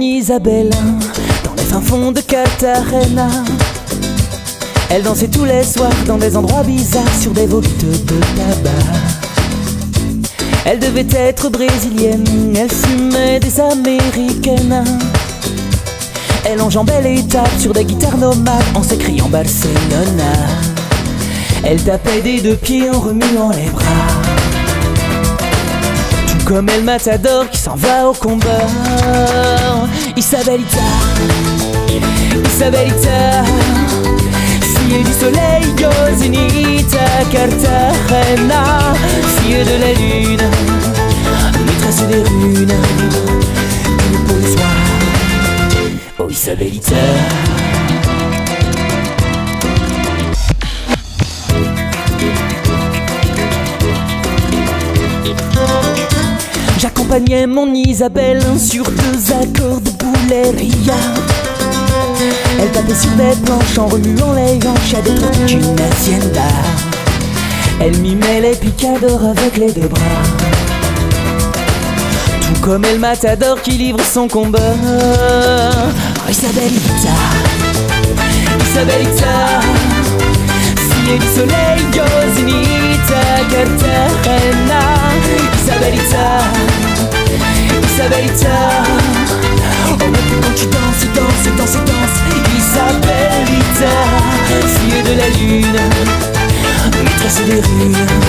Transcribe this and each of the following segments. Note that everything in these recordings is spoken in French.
Isabelle dans les fins fonds de Cartagena. Elle dansait tous les soirs dans des endroits bizarres sur des volutes de tabac. Elle devait être brésilienne, elle fumait des américaines. Elle enjambait les tables sur des guitares nomades en s'écriant Barcelona. Elle tapait des deux pieds en remuant les bras. Comme El Matador qui s'en va au combat. Isabelita, Isabelita, fille du soleil, à Cartagena, fille de la lune, maîtresse des runes, une peau le soir. Oh Isabelita. Mon Isabelle sur deux accords de bouleria. Elle tapait sur des planches en remuant les hanches à des d'une hacienda. Elle mimait les picadors avec les deux bras. Tout comme El Matador qui livre son combat. Oh, Isabelita, Isabelita, fille du soleil, au zénith à Cartagena. Isabelita, Isabelita, oh mais quand tu danses, danses, danses, danses, Isabelita, fille de la lune, maîtresse des runes,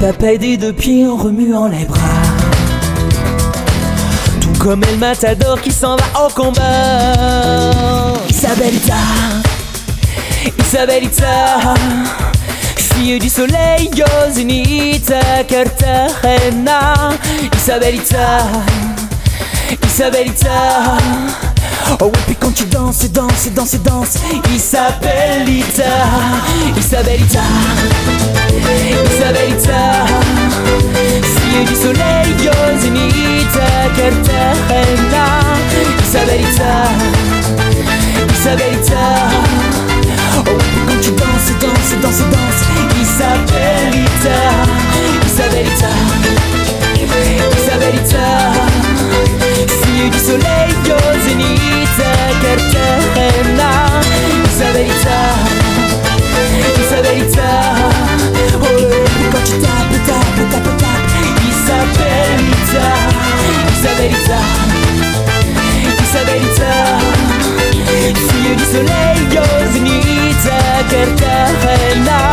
tapait des deux pieds en remuant les bras. Tout comme El Matador qui s'en va au combat. Isabelita Isabelita Fille du soleil, à Cartagena. Isabelita Isabelita Oh oui, puis quand tu danses, danses, danses, danses Isabelita Fille du soleil, au zénith à Soleil, Yosemite, Cartagena.